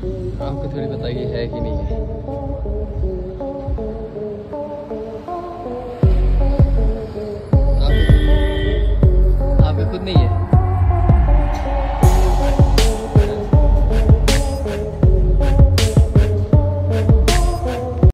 आपको थोड़ी बताइए है कि नहीं है। आप, आप खुद नहीं है?